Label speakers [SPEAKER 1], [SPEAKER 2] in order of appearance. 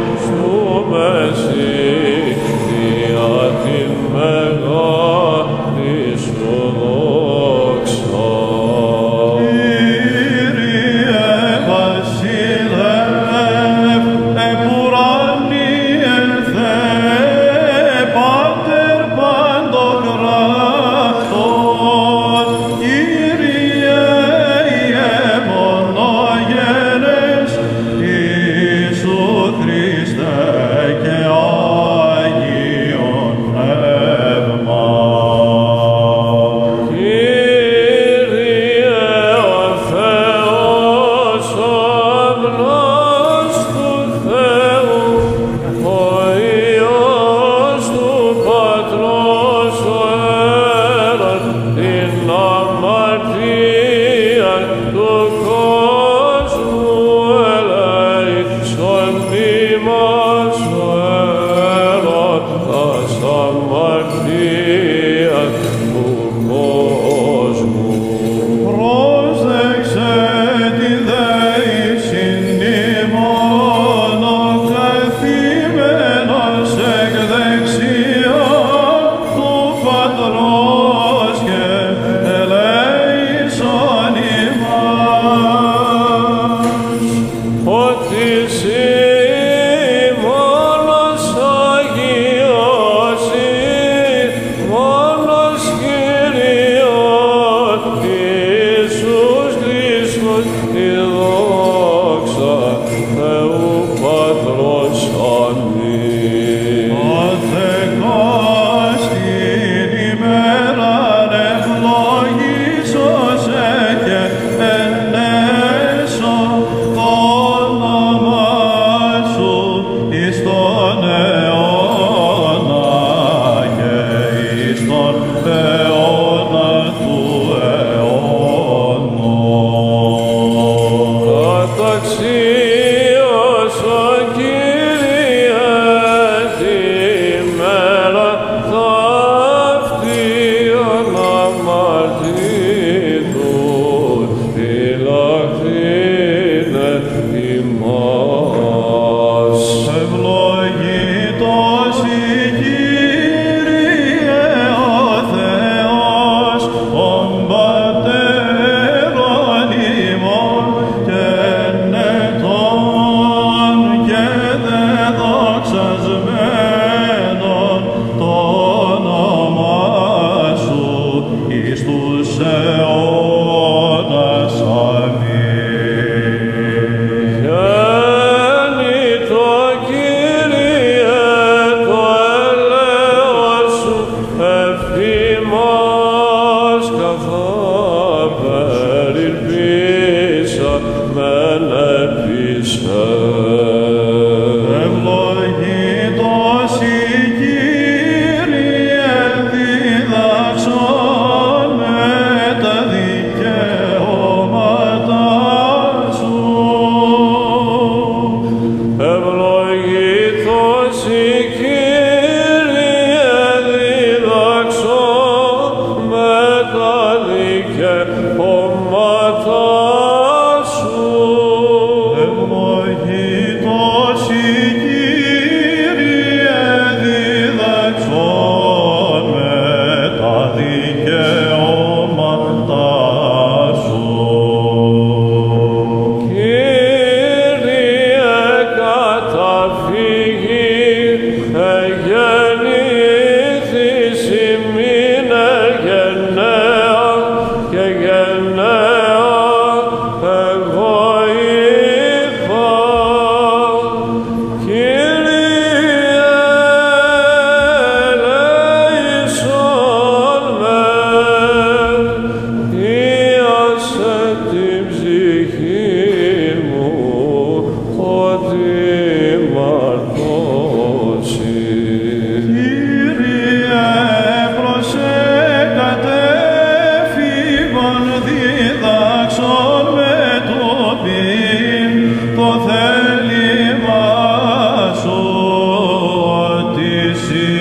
[SPEAKER 1] Χριστού see.